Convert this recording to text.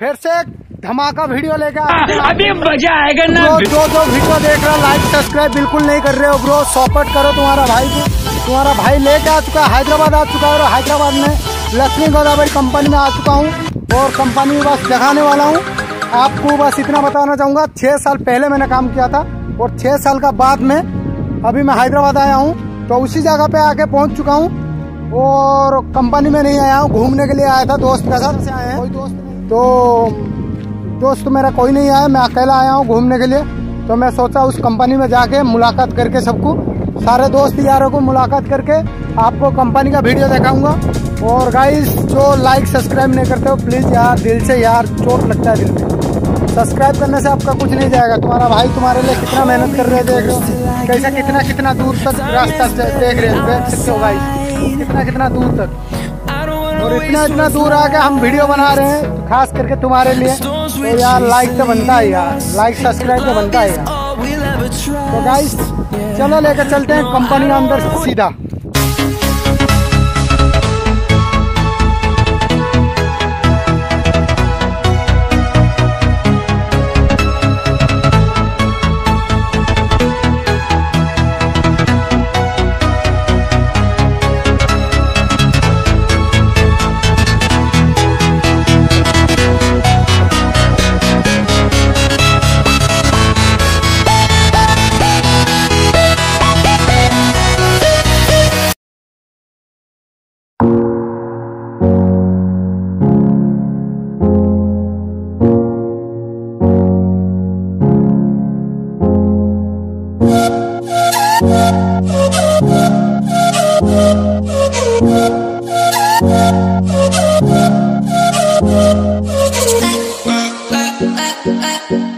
फिर से एक धमाका वीडियो लेके अभी मज़ा आएगा ना। जो जो वीडियो देख रहे हो लाइक सब्सक्राइब बिल्कुल नहीं कर रहे हो ब्रो सपोर्ट करो तुम्हारा भाई को तुम्हारा भाई लेके आ चुका है हैदराबाद आ चुका है और हैदराबाद में लक्ष्मी गोदावरी कंपनी में आ चुका हूँ और कंपनी में बस दिखाने वाला हूँ। आपको बस इतना बताना चाहूँगा छः साल पहले मैंने काम किया था और छः साल का बाद में अभी मैं हैदराबाद आया हूँ तो उसी जगह पे आके पहुँच चुका हूँ और कंपनी में नहीं आया हूँ घूमने के लिए आया था दोस्त के साथ। से आए हैं। कोई दोस्त नहीं। तो दोस्त मेरा कोई नहीं आया, मैं अकेला आया हूँ घूमने के लिए। तो मैं सोचा उस कंपनी में जाके मुलाकात करके सबको, सारे दोस्त यारों को मुलाकात करके आपको कंपनी का वीडियो दिखाऊँगा। और गाइस जो लाइक सब्सक्राइब नहीं करते हो प्लीज़ यार, दिल से यार, चोट लगता है दिल में सब्सक्राइब करने से आपका कुछ नहीं जाएगा। तुम्हारा भाई तुम्हारे लिए कितना मेहनत कर रहे देख रहे हो कैसा कितना कितना दूर तक रास्ता देख रहे हो हो गाइस कितना कितना दूर तक। और इतना इतना दूर आके हम वीडियो बना रहे हैं तो खास करके तुम्हारे लिए। तो यार लाइक तो बनता है यार। लाइक सब्सक्राइब तो बनता है यार। तो गाइस चलो लेकर चलते हैं कंपनी अंदर सीधा। I,